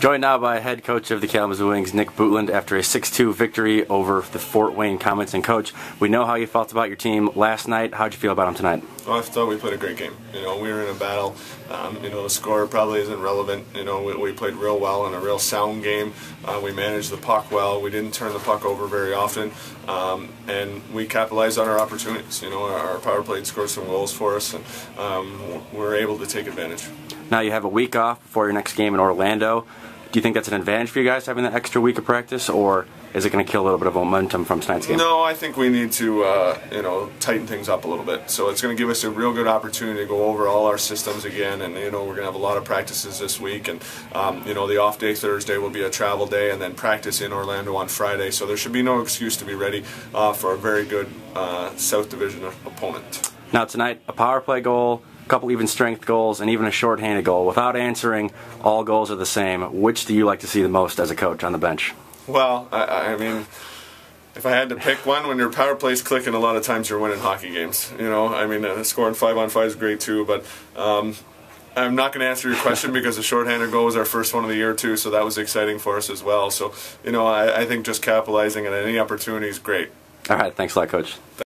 Joined now by head coach of the Kalamazoo Wings, Nick Bootland, after a 6-2 victory over the Fort Wayne Komets. And coach, we know how you felt about your team last night. How'd you feel about them tonight? Well, I thought we played a great game. You know, we were in a battle. Um, you know, the score probably isn't relevant. You know, we, we played real well in a real sound game. Uh, we managed the puck well. We didn't turn the puck over very often, um, and we capitalized on our opportunities. You know, our, power play scored some goals for us, and um, we're able to take advantage. Now you have a week off before your next game in Orlando. Do you think that's an advantage for you guys having that extra week of practice, or is it going to kill a little bit of momentum from tonight's game? No, I think we need to, uh, you know, tighten things up a little bit. So it's going to give us a real good opportunity to go over all our systems again, and you know, we're going to have a lot of practices this week, and um, you know, the off day Thursday will be a travel day, and then practice in Orlando on Friday. So there should be no excuse to be ready uh, for a very good uh, South Division opponent. Now tonight, a power play goal couple even strength goals, and even a shorthanded goal. Without answering, all goals are the same. Which do you like to see the most as a coach on the bench? Well, I, I mean, if I had to pick one, when your power play's clicking, a lot of times you're winning hockey games. You know, I mean, uh, scoring five on five is great too, but. Um, I'm not going to answer your question because the shorthanded goal was our first one of the year too, so that was exciting for us as well. So, you know, I, I think just capitalizing on any opportunity is great. All right, thanks a lot, Coach.